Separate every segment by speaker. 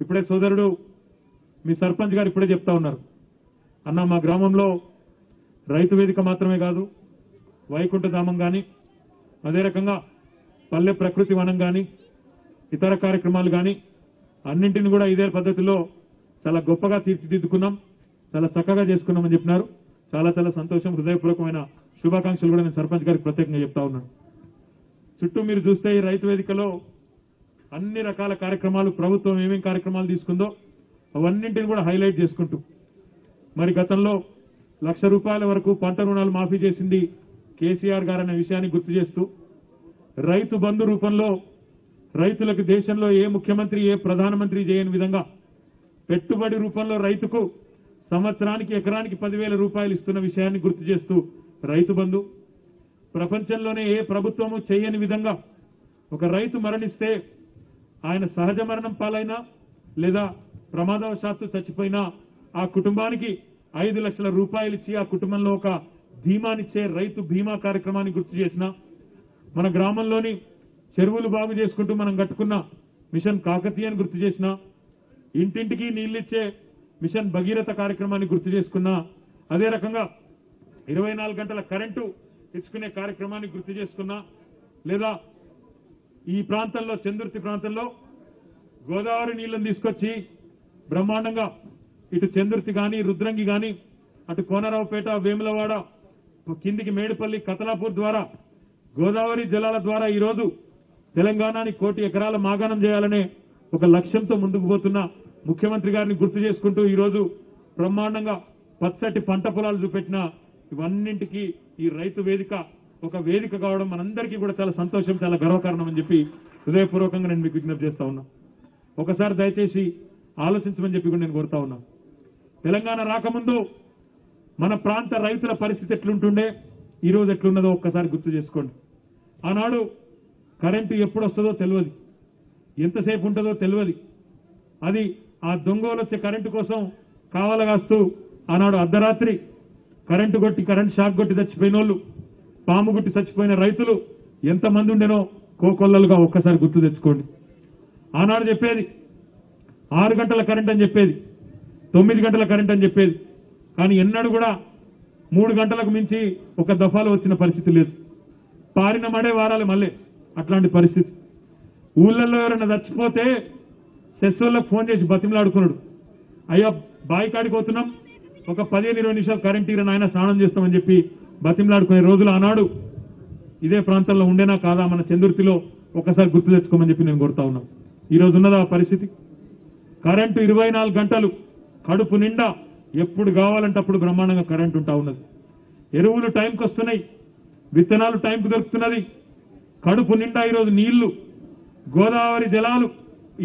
Speaker 1: ఇప్పుడే సోదరుడు మీ సర్పంచ్ గారు ఇప్పుడే చెప్తా ఉన్నారు. అన్న మా గ్రామంలో రైతు వేదిక మాత్రమే కాదు వైకుంఠధామం కానీ అదే రకంగా పల్లె ప్రకృతి వనం కానీ ఇతర కార్యక్రమాలు కానీ అన్నింటిని కూడా ఇదే పద్ధతిలో చాలా గొప్పగా తీర్చిదిద్దుకున్నాం చాలా చక్కగా చేసుకున్నామని చెప్పినారు. చాలా చాలా సంతోషం హృదయపూర్వకమైన శుభాకాంక్షలు కూడా నేను సర్పంచ్ గారికి ప్రత్యేకంగా చెప్తా ఉన్నాను. చుట్టూ మీరు చూస్తే ఈ రైతు వేదికలో అన్ని రకాల కార్యక్రమాలు ప్రభుత్వం ఏమేం కార్యక్రమాలు తీసుకుందో అవన్నింటిని కూడా హైలైట్ చేసుకుంటూ మరి గతంలో లక్ష రూపాయల వరకు పంట రుణాలు మాఫీ చేసింది కేసీఆర్ గారు అనే విషయాన్ని గుర్తు చేస్తూ రైతు బంధు రూపంలో రైతులకు దేశంలో ఏ ముఖ్యమంత్రి ఏ ప్రధానమంత్రి చేయని విధంగా పెట్టుబడి రూపంలో రైతుకు సంవత్సరానికి ఎకరానికి పదివేల రూపాయలు ఇస్తున్న విషయాన్ని గుర్తు చేస్తూ రైతు బంధు ప్రపంచంలోనే ఏ ప్రభుత్వము చేయని విధంగా ఒక రైతు మరణిస్తే ఆయన సహజ మరణం పాలైనా లేదా ప్రమాదవశాత్తు చచ్చిపోయినా ఆ కుటుంబానికి ఐదు లక్షల రూపాయలు ఇచ్చి ఆ కుటుంబంలో ఒక ధీమానిచ్చే రైతు బీమా కార్యక్రమాన్ని గుర్తు చేసిన మన గ్రామంలోని చెరువులు బాగు చేసుకుంటూ మనం కట్టుకున్న మిషన్ కాకతీయని గుర్తు చేసిన ఇంటింటికి నీళ్ళిచ్చే మిషన్ భగీరథ కార్యక్రమాన్ని గుర్తు చేసుకున్నా అదే రకంగా ఇరవై నాలుగు గంటల కరెంటు ఇచ్చుకునే కార్యక్రమాన్ని గుర్తు చేసుకున్నా లేదా ఈ ప్రాంతంలో చందుర్తి ప్రాంతంలో గోదావరి నీళ్ళను తీసుకొచ్చి బ్రహ్మాండంగా ఇటు చందుర్తి గాని రుద్రంగి గాని అటు కోనరావుపేట వేములవాడ కిందికి మేడిపల్లి కతలాపూర్ ద్వారా గోదావరి జలాల ద్వారా ఈరోజు తెలంగాణని కోటి ఎకరాల మాగాణం చేయాలనే ఒక లక్ష్యంతో ముందుకు పోతున్న ముఖ్యమంత్రి గారిని గుర్తు చేసుకుంటూ ఈరోజు బ్రహ్మాండంగా పచ్చటి పంట పొలాలు చూపెట్టిన ఇవన్నింటికి ఈ రైతు వేదిక ఒక వేదిక కావడం మనందరికీ కూడా చాలా సంతోషం చాలా గర్వకారణం అని చెప్పి హృదయపూర్వకంగా నేను మీకు విజ్ఞప్తి చేస్తా ఉన్నా. ఒకసారి దయచేసి ఆలోచించమని చెప్పి కూడా నేను కోరుతా ఉన్నా. తెలంగాణ రాకముందు మన ప్రాంత రైతుల పరిస్థితి ఎట్లుంటుండే ఈ రోజు ఎట్లున్నదో ఒక్కసారి గుర్తు చేసుకోండి. ఆనాడు కరెంటు ఎప్పుడు వస్తుందో తెలియదు ఎంతసేపు ఉంటుందో తెలియదు అది ఆ దొంగలు వచ్చే కరెంటు కోసం కావాలగాస్తూ ఆనాడు అర్ధరాత్రి కరెంటు కొట్టి కరెంట్ షాక్ కొట్టి చచ్చిపోయిన పాము గుట్టి చచ్చిపోయిన రైతులు ఎంతమంది ఉండేనో కోకొల్లలుగా ఒక్కసారి గుర్తు తెచ్చుకోండి. ఆనాడు చెప్పేది ఆరు గంటల కరెంట్ అని చెప్పేది తొమ్మిది గంటల కరెంట్ అని చెప్పేది. కానీ ఎన్నడూ కూడా మూడు గంటలకు మించి ఒక దఫాలో వచ్చిన పరిస్థితి లేదు. పారిన మడే వారాలి మళ్ళీ అట్లాంటి పరిస్థితి. ఊళ్ళల్లో ఎవరైనా చచ్చిపోతే సెస్సోళ్ళకు ఫోన్ చేసి బతిమలాడుకున్నాడు. అయ్యా బావి కాడికి పోతున్నాం. ఒక పదిహేను ఇరవై నిమిషాలు కరెంట్ ఇరవై నాయన స్నానం చేస్తామని చెప్పి బతిమలాడుకునే రోజులు ఆనాడు ఇదే ప్రాంతంలో ఉండేనా కాదా మన చందుర్తిలో ఒకసారి గుర్తు తెచ్చుకోమని చెప్పి నేను కోరుతా ఉన్నాం. ఈ రోజు ఉన్నదా పరిస్థితి? కరెంటు ఇరవై నాలుగు గంటలు కడుపు నిండా ఎప్పుడు కావాలంటే అప్పుడు బ్రహ్మాండంగా కరెంట్ ఉంటా ఉన్నది. ఎరువులు టైంకి వస్తున్నాయి విత్తనాలు టైంకి దొరుకుతున్నది. కడుపు నిండా ఈరోజు నీళ్ళు గోదావరి జలాలు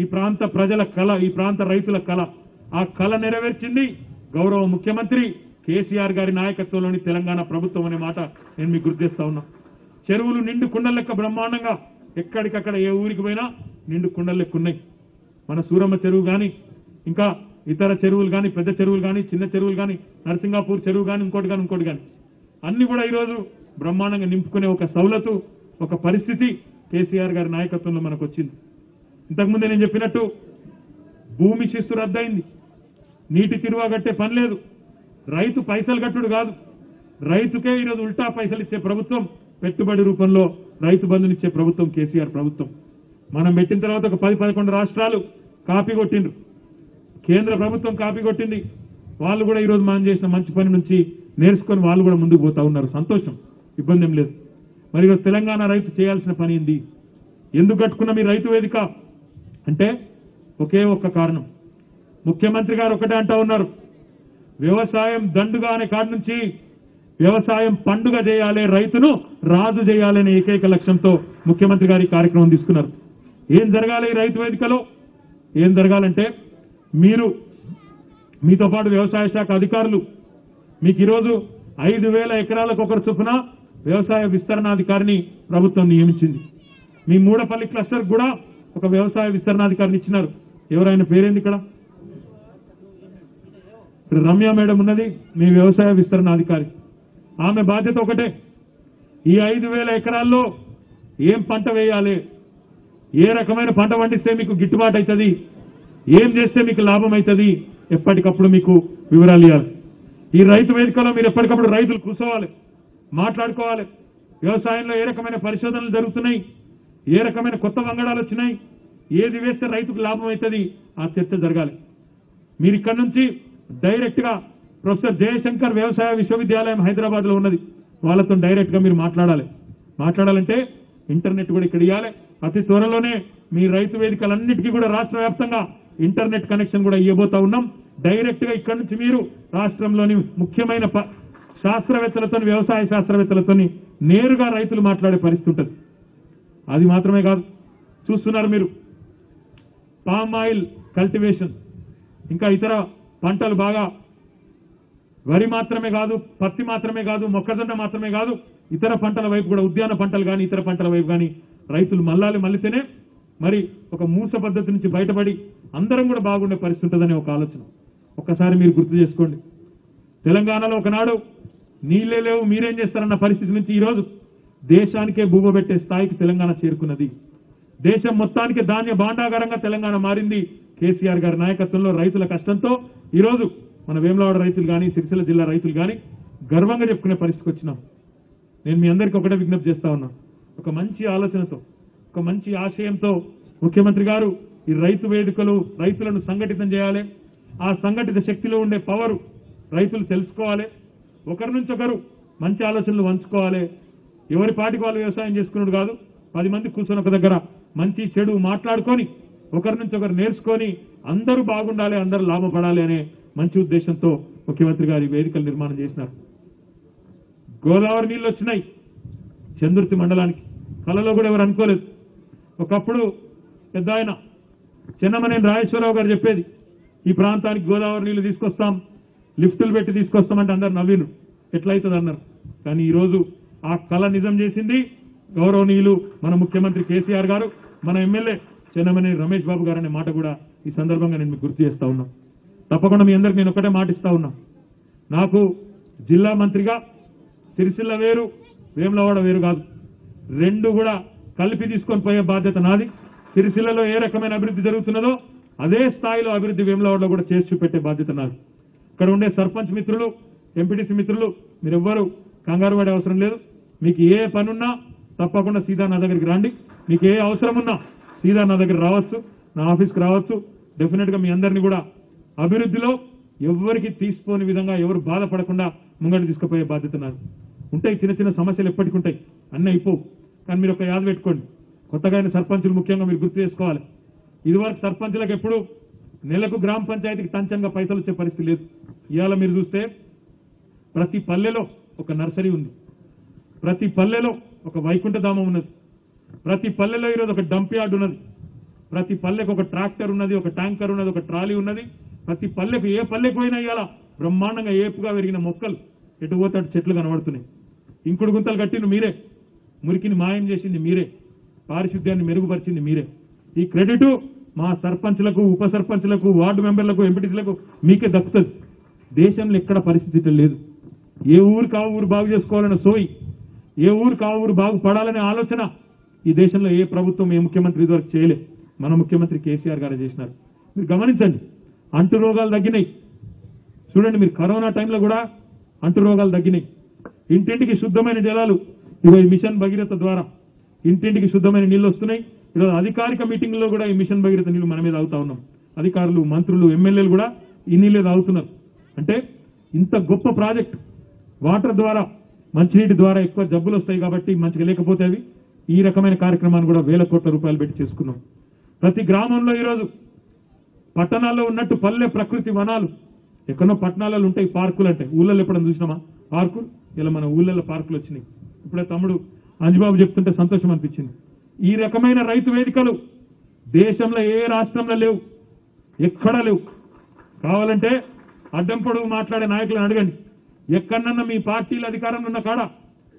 Speaker 1: ఈ ప్రాంత ప్రజల కళ ఈ ప్రాంత రైతుల కళ. ఆ కళ నెరవేర్చింది గౌరవ ముఖ్యమంత్రి కేసీఆర్ గారి నాయకత్వంలోని తెలంగాణ ప్రభుత్వం అనే మాట నేను మీకు గుర్తిస్తా ఉన్నా. చెరువులు నిండు కుండల లెక్క బ్రహ్మాండంగా ఎక్కడికక్కడ ఏ ఊరికి పోయినా నిండు కుండల లెక్క ఉన్నాయి. మన సూరమ్మ చెరువు కానీ ఇంకా ఇతర చెరువులు కానీ పెద్ద చెరువులు కానీ చిన్న చెరువులు కానీ నరసింగాపూర్ చెరువు కానీ ఇంకోటి కానీ ఇంకోటి కానీ అన్ని కూడా ఈరోజు బ్రహ్మాండంగా నింపుకునే ఒక సౌలతు ఒక పరిస్థితి కేసీఆర్ గారి నాయకత్వంలో మనకు వచ్చింది. ఇంతకుముందే నేను చెప్పినట్టు భూమి శిస్తు రద్దయింది. నీటి తిరువగట్టే పని లేదు. రైతు పైసలు కట్టుడు కాదు. రైతుకే ఈరోజు ఉల్టా పైసలు ఇచ్చే ప్రభుత్వం పెట్టుబడి రూపంలో రైతు బంధునిచ్చే ప్రభుత్వం కేసీఆర్ ప్రభుత్వం. మనం పెట్టిన తర్వాత ఒక పది పదకొండు రాష్ట్రాలు కాపీ కొట్టిండ్రు. కేంద్ర ప్రభుత్వం కాపీ కొట్టింది. వాళ్ళు కూడా ఈరోజు మనం చేసిన మంచి పని నుంచి నేర్చుకొని వాళ్ళు కూడా ముందుకు పోతా ఉన్నారు. సంతోషం. ఇబ్బంది ఏం లేదు. మరి ఈరోజు తెలంగాణ రైతు చేయాల్సిన పని ఏంది? ఎందుకు కట్టుకున్న మీ రైతు వేదిక? అంటే ఒకే ఒక్క కారణం. ముఖ్యమంత్రి గారు ఒకటే అంటా ఉన్నారు. వ్యవసాయం దండుగా అనే కాడి నుంచి వ్యవసాయం పండుగ చేయాలి రైతును రాజు చేయాలనే ఏకైక లక్ష్యంతో ముఖ్యమంత్రి గారి కార్యక్రమం తీసుకున్నారు. ఏం జరగాలి ఈ రైతు వేదికలో? ఏం జరగాలంటే మీరు మీతో పాటు వ్యవసాయ శాఖ అధికారులు మీకు ఈరోజు ఐదు వేల ఎకరాలకు ఒకరు చొప్పున వ్యవసాయ విస్తరణాధికారిని ప్రభుత్వం నియమించింది. మీ మూడపల్లి క్లస్టర్ కూడా ఒక వ్యవసాయ విస్తరణాధికారిని ఇచ్చినారు. ఎవరైనా పేరేంది ఇక్కడ? ఇక్కడ రమ్య మేడం ఉన్నది మీ వ్యవసాయ విస్తరణాధికారి ఆమె బాధ్యత ఒకటే. ఈ ఐదు వేల ఎకరాల్లో ఏం పంట వేయాలి? ఏ రకమైన పంట పండిస్తే మీకు గిట్టుబాటు అవుతుంది ఏం చేస్తే మీకు లాభం అవుతుంది ఎప్పటికప్పుడు మీకు వివరాలు ఇవ్వాలి. ఈ రైతు వేదికలో మీరు ఎప్పటికప్పుడు రైతులు కూర్చోవాలి మాట్లాడుకోవాలి. వ్యవసాయంలో ఏ రకమైన పరిశోధనలు జరుగుతున్నాయి? ఏ రకమైన కొత్త వంగడాలు వచ్చినాయి? ఏది వేస్తే రైతుకు లాభం అవుతుంది ఆ చర్చ జరగాలి. మీరు ఇక్కడి నుంచి డైరెక్ట్గా ప్రొఫెసర్ జయశంకర్ వ్యవసాయ విశ్వవిద్యాలయం హైదరాబాద్లో ఉన్నది. వాళ్ళతో డైరెక్ట్గా మీరు మాట్లాడాలి. మాట్లాడాలంటే ఇంటర్నెట్ కూడా ఇక్కడ ఇవ్వాలి అతి త్వరలోనే మీ రైతు వేదికలన్నిటికీ కూడా రాష్ట్ర వ్యాప్తంగా ఇంటర్నెట్ కనెక్షన్ కూడా ఇవ్వబోతా ఉన్నాం. డైరెక్ట్గా ఇక్కడ నుంచి మీరు రాష్ట్రంలోని ముఖ్యమైన ప- శాస్త్రవేత్తలతో వ్యవసాయ శాస్త్రవేత్తలతో నేరుగా రైతులు మాట్లాడే పరిస్థితి ఉంటుంది. అది మాత్రమే కాదు. చూస్తున్నారు మీరు. Palm oil cultivation. ఇంకా ఇతర పంటలు బాగా వరి మాత్రమే కాదు పత్తి మాత్రమే కాదు మొక్కజొన్న మాత్రమే కాదు ఇతర పంటల వైపు కూడా ఉద్యాన పంటలు కానీ ఇతర పంటల వైపు కానీ రైతులు మల్లాలి మల్లితేనే మరి ఒక మూస పద్ధతి నుంచి బయటపడి అందరం కూడా బాగుండే పరిస్థితి ఉంటుందనే ఒక ఆలోచన. ఒక్కసారి మీరు గుర్తు చేసుకోండి. తెలంగాణలో ఒకనాడు నీళ్ళే లేవు మీరేం చేస్తారన్న పరిస్థితి నుంచి ఈరోజు దేశానికే భూమ పెట్టే స్థాయికి తెలంగాణ చేరుకున్నది. దేశం మొత్తానికి ధాన్య భాండాగారంగా తెలంగాణ మారింది. కేసీఆర్ గారి నాయకత్వంలో రైతుల కష్టంతో ఈరోజు మన వేములవాడ రైతులు కానీ సిరిసిల్ల జిల్లా రైతులు కానీ గర్వంగా చెప్పుకునే పరిస్థితికి వచ్చినాం. నేను మీ అందరికీ ఒకటే విజ్ఞప్తి చేస్తా ఉన్నా. ఒక మంచి ఆలోచనతో ఒక మంచి ఆశయంతో ముఖ్యమంత్రి గారు ఈ రైతు వేదికలు రైతులను సంఘటితం చేయాలి. ఆ సంఘటిత శక్తిలో ఉండే పవరు రైతులు తెలుసుకోవాలి. ఒకరి నుంచి ఒకరు మంచి ఆలోచనలు పంచుకోవాలి. ఎవరి పాటికి వాళ్ళు వ్యవసాయం చేసుకున్నాడు కాదు పది మంది కూర్చొని ఒక దగ్గర మంచి చెడు మాట్లాడుకొని ఒకరి నుంచి ఒకరు నేర్చుకొని అందరూ బాగుండాలి అందరూ లాభపడాలి అనే మంచి ఉద్దేశంతో ముఖ్యమంత్రి గారి వేదికలు నిర్మాణం చేసినారు. గోదావరి నీళ్ళు వచ్చినాయి చంద్రుతి మండలానికి. కలలో కూడా ఎవరు అనుకోలేదు. ఒకప్పుడు పెద్ద ఆయన చిన్నమనే రాజేశ్వరరావు గారు చెప్పేది ఈ ప్రాంతానికి గోదావరి నీళ్ళు తీసుకొస్తాం లిఫ్టులు పెట్టి తీసుకొస్తామంటే అందరు నవ్విను ఎట్లయితుంది అన్నారు. కానీ ఈ రోజు ఆ కళ నిజం చేసింది గౌరవనీయులు మన ముఖ్యమంత్రి కేసీఆర్ గారు మన ఎమ్మెల్యే చిన్నమనేని రమేష్ బాబు గారు అనే మాట కూడా ఈ సందర్భంగా నేను మీకు గుర్తు చేస్తా ఉన్నా. తప్పకుండా మీ అందరికి నేను ఒకటే మాట ఇస్తా ఉన్నా. నాకు జిల్లా మంత్రిగా సిరిసిల్ల వేరు వేములవాడ వేరు కాదు. రెండు కూడా కలిపి తీసుకొని పోయే బాధ్యత నాది. సిరిసిల్లలో ఏ రకమైన అభివృద్ధి జరుగుతున్నదో అదే స్థాయిలో అభివృద్ధి వేములవాడలో కూడా చేసి చూపెట్టే బాధ్యత నాది. ఇక్కడ ఉండే సర్పంచ్ మిత్రులు ఎంపీటీసీ మిత్రులు మీరెవ్వరూ కంగారు పడే అవసరం లేదు. మీకు ఏ పనున్నా తప్పకుండా సీదా నా దగ్గరికి రండి. మీకు ఏ అవసరం ఉన్నా సీదా నా దగ్గర రావచ్చు నా ఆఫీస్కి రావచ్చు. డెఫినెట్గా మీ అందరినీ కూడా అభివృద్ధిలో ఎవరికి తీసుకోని విధంగా ఎవరు బాధపడకుండా ముంగడి తీసుకుపోయే బాధ్యత నాకు ఉంటాయి చిన్న చిన్న సమస్యలు ఎప్పటికి ఉంటాయి. అన్నీ అయిపోవు. కానీ మీరు ఒక యాద పెట్టుకోండి. కొత్తగా అయిన సర్పంచులు ముఖ్యంగా మీరు గుర్తు చేసుకోవాలి. ఇదివరకు సర్పంచులకు ఎప్పుడు నెలకు గ్రామ పంచాయతీకి తంచంగా పైసలు వచ్చే పరిస్థితి లేదు. ఇవాళ మీరు చూస్తే ప్రతి పల్లెలో ఒక నర్సరీ ఉంది. ప్రతి పల్లెలో ఒక వైకుంఠధామం ఉన్నది. ప్రతి పల్లెలో ఈరోజు ఒక డంప్ యార్డ్ ఉన్నది. ప్రతి పల్లెకు ఒక ట్రాక్టర్ ఉన్నది ఒక ట్యాంకర్ ఉన్నది ఒక ట్రాలీ ఉన్నది. ప్రతి పల్లెకు ఏ పల్లెకు పోయినా ఇవాళ బ్రహ్మాండంగా ఏపుగా పెరిగిన మొక్కలు ఎటు పోతాడు చెట్లు కనబడుతున్నాయి. ఇంకుడు గుంతలు కట్టింది మీరే. మురికిని మాయం చేసింది మీరే. పారిశుద్ధ్యాన్ని మెరుగుపరిచింది మీరే. ఈ క్రెడిట్ మా సర్పంచ్లకు ఉప సర్పంచ్లకు వార్డు మెంబర్లకు ఎంపీటీసీలకు మీకే దక్కుతుంది. దేశంలో ఎక్కడ పరిస్థితి లేదు. ఏ ఊరు కావు ఊరు బాగు చేసుకోవాలనే సోయి. ఏ ఊరు కావు ఊరు బాగుపడాలనే ఆలోచన ఈ దేశంలో ఏ ప్రభుత్వం ఏ ముఖ్యమంత్రి ఇదివరకు చేయలే మన ముఖ్యమంత్రి కేసీఆర్ గారు చేసినారు. మీరు గమనించండి అంటు రోగాలు తగ్గినాయి. చూడండి మీరు కరోనా టైంలో కూడా అంటు రోగాలు తగ్గినాయి. ఇంటింటికి శుద్ధమైన జలాలు ఇవి మిషన్ భగీరథ ద్వారా ఇంటింటికి శుద్ధమైన నీళ్ళు వస్తున్నాయి. ఈరోజు అధికారిక మీటింగ్లో కూడా ఈ మిషన్ భగీరథ నీళ్ళు మన మీద అవుతా ఉన్నాం. అధికారులు మంత్రులు ఎమ్మెల్యేలు కూడా ఈ నీళ్ళే తాగుతున్నారు. అంటే ఇంత గొప్ప ప్రాజెక్ట్. వాటర్ ద్వారా మంచినీటి ద్వారా ఎక్కువ జబ్బులు వస్తాయి కాబట్టి మంచిగా లేకపోతే అవి ఈ రకమైన కార్యక్రమాన్ని కూడా వేల కోట్ల రూపాయలు పెట్టి చేసుకున్నాం. ప్రతి గ్రామంలో ఈరోజు పట్టణాల్లో ఉన్నట్టు పల్లె ప్రకృతి వనాలు ఎక్కడో పట్టణాలలో ఉంటాయి పార్కులు అంటే. ఊళ్ళలో ఎప్పుడైనా చూసినామా? పార్కులు ఇలా మన ఊళ్ళల్లో పార్కులు వచ్చినాయి. ఇప్పుడే తమ్ముడు అంజబాబు చెప్తుంటే సంతోషం అనిపించింది. ఈ రకమైన రైతు వేదికలు దేశంలో ఏ రాష్ట్రంలో లేవు ఎక్కడా లేవు. కావాలంటే అడ్డం పొడుగు మాట్లాడే నాయకులను అడగండి. ఎక్కడన్నా మీ పార్టీల అధికారంలో ఉన్న కాడ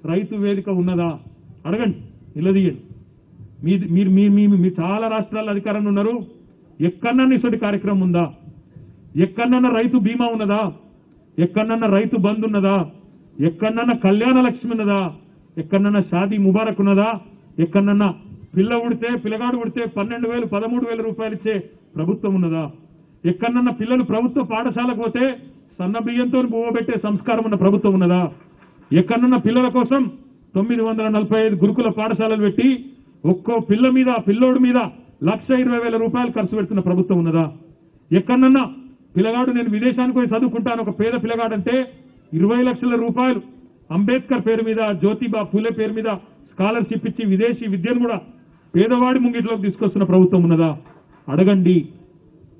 Speaker 1: రైతు వేదిక ఉన్నదా? అడగండి. నిలదీయండి. మీ మీరు మీ మీ మీ చాలా రాష్ట్రాల అధికారంలో ఉన్నారు. ఎక్కడన్నా ఇటువంటి కార్యక్రమం ఉందా? ఎక్కడన్నా రైతు బీమా ఉన్నదా? ఎక్కడన్నా రైతు బంద్ ఉన్నదా? ఎక్కడన్నా కళ్యాణ లక్ష్మి ఉన్నదా? ఎక్కడన్నా షాదీ ముబారక్ ఉన్నదా? ఎక్కడన్నా పిల్ల ఉడితే పిల్లగాడు ఉడితే పన్నెండు వేలు పదమూడు వేల రూపాయలు ఇచ్చే ప్రభుత్వం ఉన్నదా? ఎక్కడన్నా పిల్లలు ప్రభుత్వ పాఠశాలకు పోతే సన్న బియ్యంతో పెట్టే సంస్కారం ఉన్న ప్రభుత్వం ఉన్నదా? ఎక్కడన్నా పిల్లల కోసం తొమ్మిది వందల నలభై ఐదు గురుకుల పాఠశాలలు పెట్టి ఒక్కో పిల్ల మీద పిల్లోడి మీద లక్ష ఇరవై వేల రూపాయలు ఖర్చు పెడుతున్న ప్రభుత్వం ఉన్నదా? ఎక్కడన్నా పిల్లగాడు నేను విదేశానికి పోయి చదువుకుంటాను ఒక పేద పిల్లగాడంటే ఇరవై లక్షల రూపాయలు. అంబేద్కర్ పేరు మీద జ్యోతిబా ఫులే పేరు మీద స్కాలర్షిప్ ఇచ్చి విదేశీ విద్యను కూడా పేదవాడి ముంగిట్లోకి తీసుకొస్తున్న ప్రభుత్వం ఉన్నదా? అడగండి.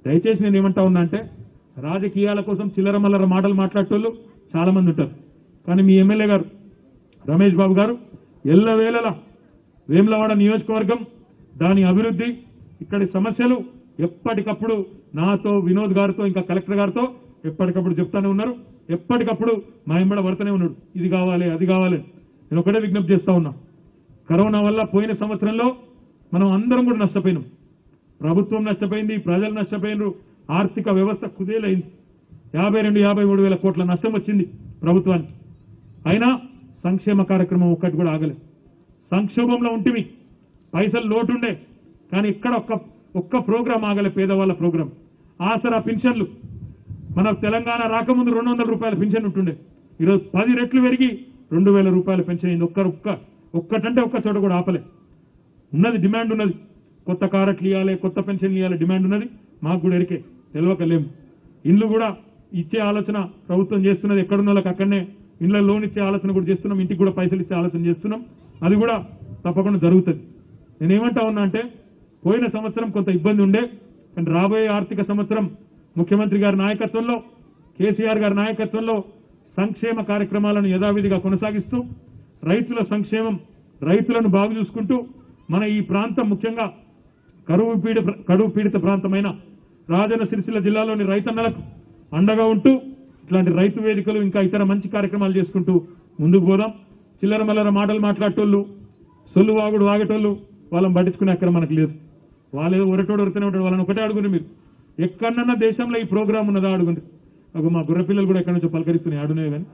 Speaker 1: దయచేసి నేను ఏమంటా ఉన్నా అంటే రాజకీయాల కోసం చిల్లర మల్లర మాటలు మాట్లాడేటోళ్ళు చాలా మంది ఉంటారు. కానీ మీ ఎమ్మెల్యే గారు రమేష్ బాబు గారు ఎల్లవేళలా వేములవాడ నియోజకవర్గం దాని అభివృద్ధి ఇక్కడి సమస్యలు ఎప్పటికప్పుడు నాతో వినోద్ గారితో ఇంకా కలెక్టర్ గారితో ఎప్పటికప్పుడు చెప్తానే ఉన్నారు. ఎప్పటికప్పుడు మా ఎంబడ పడుతూనే ఉన్నాడు. ఇది కావాలి అది కావాలి. నేను ఒకటే విజ్ఞప్తి చేస్తా ఉన్నా. కరోనా వల్ల పోయిన సంవత్సరంలో మనం అందరం కూడా నష్టపోయినాం. ప్రభుత్వం నష్టపోయింది ప్రజలు నష్టపోయినారు. ఆర్థిక వ్యవస్థ కుదేలైంది. యాభై రెండు యాభై మూడు వేల కోట్ల నష్టం వచ్చింది ప్రభుత్వానికి. అయినా సంక్షేమ కార్యక్రమం ఒక్కటి కూడా ఆగలేదు. సంక్షోభంలో ఉంటివి పైసలు లోటుండే. కానీ ఇక్కడ ఒక్క ఒక్క ప్రోగ్రాం ఆగలే పేదవాళ్ళ ప్రోగ్రాం. ఆసరా పింఛన్లు. మన తెలంగాణ రాకముందు రెండు వందల రూపాయల పెన్షన్ ఉంటుండే. ఈరోజు పది రెట్లు పెరిగి రెండు వేల రూపాయల పెన్షన్ అయింది ఒక్కరు ఒక్క ఒక్కటంటే ఒక్క చోట కూడా ఆపలే. ఉన్నది డిమాండ్ ఉన్నది. కొత్త కారట్లు ఇవ్వాలి కొత్త పెన్షన్లు ఇవ్వాలి డిమాండ్ ఉన్నది. మాకు కూడా ఎరికే. తెలియకలేము ఇండ్లు కూడా ఇచ్చే ఆలోచన ప్రభుత్వం చేస్తున్నది ఎక్కడున్న వాళ్ళకి అక్కడనే. ఇండ్ల లోన్ ఇచ్చే ఆలోచన కూడా చేస్తున్నాం ఇంటికి కూడా పైసలు ఇచ్చే ఆలోచన చేస్తున్నాం. అది కూడా తప్పకుండా జరుగుతుంది. నేనేమంటా ఉన్నా అంటే పోయిన సంవత్సరం కొంత ఇబ్బంది ఉండే కానీ రాబోయే ఆర్థిక సంవత్సరం ముఖ్యమంత్రి గారి నాయకత్వంలో కేసీఆర్ గారి నాయకత్వంలో సంక్షేమ కార్యక్రమాలను యథావిధిగా కొనసాగిస్తూ రైతుల సంక్షేమం రైతులను బాగు చూసుకుంటూ మన ఈ ప్రాంతం ముఖ్యంగా కరువు పీడ కరువు పీడిత ప్రాంతమైన రాజన్న సిరిసిల్ల జిల్లాలోని రైతన్నలకు అండగా ఉంటూ ఇట్లాంటి రైతు వేదికలు ఇంకా ఇతర మంచి కార్యక్రమాలు చేసుకుంటూ ముందుకు పోదాం. చిల్లర మల్లర మాటలు మాట్లాడేటోళ్ళు సొల్లు వాగుడు వాగేటోళ్ళు వాళ్ళని పట్టించుకునే అక్కడ మనకు లేదు. వాళ్ళు ఒరటోడు ఒరుతూనే ఉంటాడు వాళ్ళని ఒకటే అడుగుండ్రు మీరు. ఎక్కడన్నా దేశంలో ఈ ప్రోగ్రాం ఉన్నదా అడుగుండ్రు. ఒక మా గుర్రపిల్లలు కూడా ఎక్కడి నుంచో పలకరిస్తున్నాయి ఆడునే కానీ.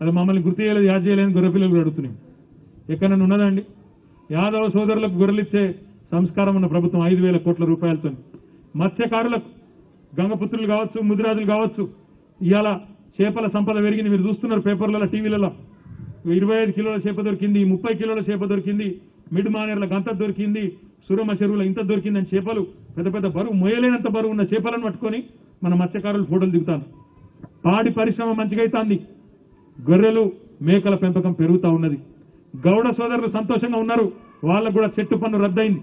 Speaker 1: అది మమ్మల్ని గుర్తు చేయలేదు యాద్ చేయలేని గుర్రపిల్లలు కూడా అడుగుతున్నాయి. ఎక్కడన్నా ఉన్నదా అండి? యాదవ సోదరులకు గొర్రెలిచ్చే సంస్కారం ఉన్న ప్రభుత్వం ఐదు వేల కోట్ల రూపాయలతో మత్స్యకారులకు గంగపుత్రులు కావచ్చు ముదిరాజులు కావచ్చు ఇవాళ చేపల సంపద పెరిగింది. మీరు చూస్తున్నారు పేపర్లలో టీవీలలో. ఇరవై ఐదు కిలోల చేప దొరికింది ముప్పై కిలోల చేప దొరికింది మిడ్ మానేర్ల గంత దొరికింది సురమ చెరువుల ఇంత దొరికిందని చేపలు పెద్ద పెద్ద బరువు మొయ్యలేనంత బరువు ఉన్న చేపలను పట్టుకొని మన మత్స్యకారులు ఫోటోలు దిగుతాను పాడి పరిశ్రమ మంచిగా అవుతుంది. గొర్రెలు మేకల పెంపకం పెరుగుతూ ఉన్నది. గౌడ సోదరులు సంతోషంగా ఉన్నారు. వాళ్ళకు కూడా చెట్టు పన్ను రద్దయింది.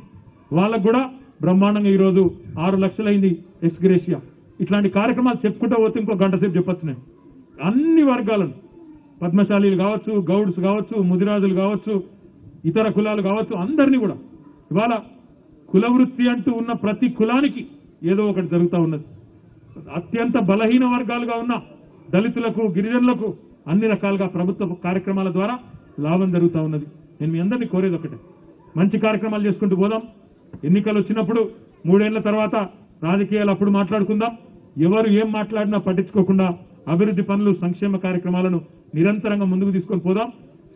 Speaker 1: వాళ్ళకు కూడా బ్రహ్మాండంగా ఈరోజు ఆరు లక్షలైంది. ఎస్గ్రేషియా ఇట్లాంటి కార్యక్రమాలు చెప్పుకుంటూ పోతే ఇంకో గంట సేపు చెప్పొచ్చు నేను. అన్ని వర్గాలను. పద్మశాలీలు కావచ్చు గౌడ్స్ కావచ్చు ముదిరాజులు కావచ్చు ఇతర కులాలు కావచ్చు అందరినీ కూడా. ఇవాళ కుల వృత్తి అంటూ ఉన్న ప్రతి కులానికి ఏదో ఒకటి జరుగుతూ ఉన్నది. అత్యంత బలహీన వర్గాలుగా ఉన్న దళితులకు గిరిజనులకు అన్ని రకాలుగా ప్రభుత్వ కార్యక్రమాల ద్వారా లాభం జరుగుతూ ఉన్నది. నేను మీ అందరినీ కోరేది ఒకటే. మంచి కార్యక్రమాలు చేసుకుంటూ పోదాం. ఎన్నికలు వచ్చినప్పుడు మూడేళ్ళ తర్వాత రాజకీయాలు అప్పుడు మాట్లాడుకుందాం. ఎవరు ఏం మాట్లాడినా పట్టించుకోకుండా అభివృద్ధి పనులు సంక్షేమ కార్యక్రమాలను నిరంతరంగా ముందుకు తీసుకొని పోదాం.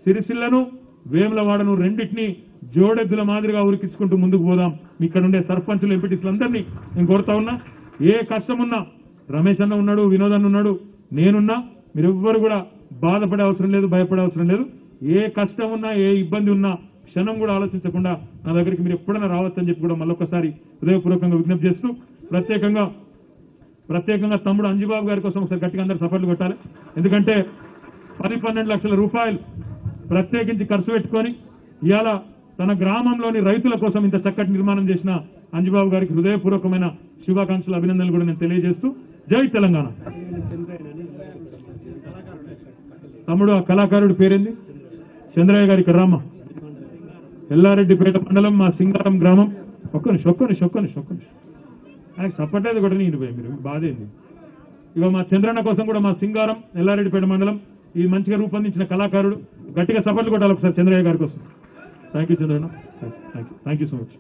Speaker 1: సిరిసిల్లను వేములవాడను రెండింటిని జోడెద్దుల మాదిరిగా ఉరికించుకుంటూ ముందుకు పోదాం. ఇక్కడ ఉండే సర్పంచులు ఎంపీటీసులు అందరినీ నేను కోరుతా ఉన్నా. ఏ కష్టం ఉన్నా రమేష్ అన్న ఉన్నాడు వినోద్ అన్న ఉన్నాడు నేనున్నా. మీరెవ్వరు కూడా బాధపడే అవసరం లేదు భయపడే అవసరం లేదు. ఏ కష్టం ఉన్నా ఏ ఇబ్బంది ఉన్నా క్షణం కూడా ఆలోచించకుండా నా దగ్గరికి మీరు ఎప్పుడైనా రావచ్చని చెప్పి కూడా మళ్ళొకసారి హృదయపూర్వకంగా విజ్ఞప్తి చేస్తూ ప్రత్యేకంగా ప్రత్యేకంగా తమ్ముడు అంజుబాబు గారి కోసం ఒకసారి గట్టిగా అందరూ సపోర్ట్లు కొట్టాలి. ఎందుకంటే పది పన్నెండు లక్షల రూపాయలు ప్రత్యేకించి ఖర్చు పెట్టుకొని ఇవాళ తన గ్రామంలోని రైతుల కోసం ఇంత చక్కటి నిర్మాణం చేసిన అంజుబాబు గారికి హృదయపూర్వకమైన శుభాకాంక్షలు అభినందనలు కూడా నేను తెలియజేస్తూ జై తెలంగాణ. తమ్ముడు ఆ కళాకారుడి పేరేంది? చంద్రయ్య గారి ఇక్కడ ఎల్లారెడ్డిపేట మండలం మా సింగారం గ్రామం. ఒక్కని షొక్కని షొక్కని షొక్కని ఆయనకు సప్పట్లేదు కూడా నేను పోయి మీరు బాధ ఏంది? ఇక మా చంద్రన్న కోసం కూడా మా సింగారం ఎల్లారెడ్డిపేట మండలం ఈ మంచిగా రూపొందించిన కళాకారుడు. గట్టిగా సపోర్ట్లు కొట్టాలి ఒకసారి చంద్రయ్య గారి కోసం. Thank you Chandranna. Thank you thank you so much